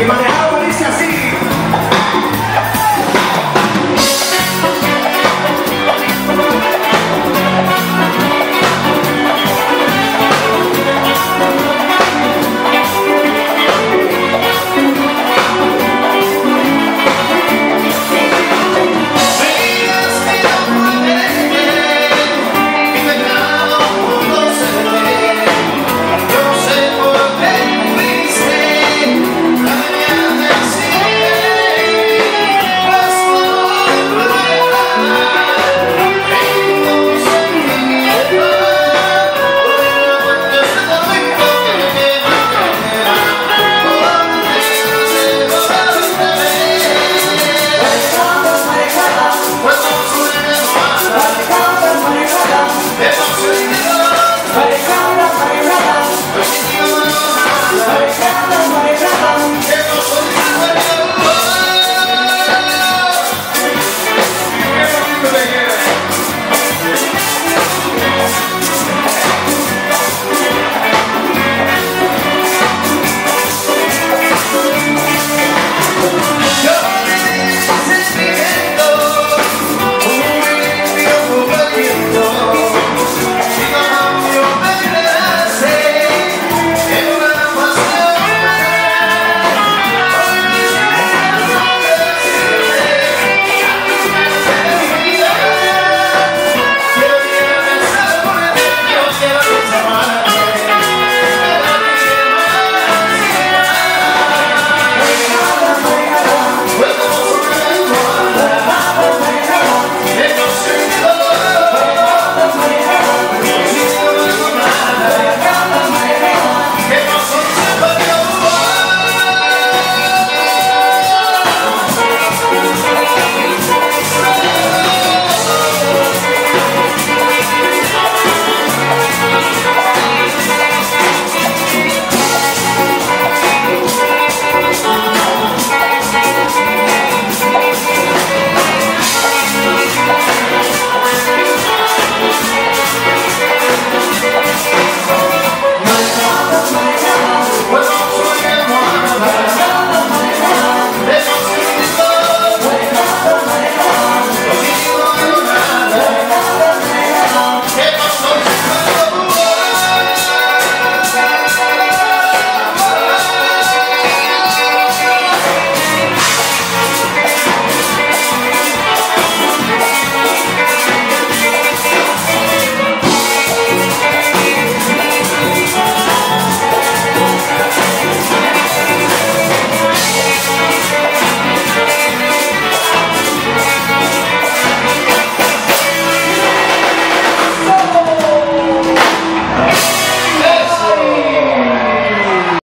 y manejar a Valencia así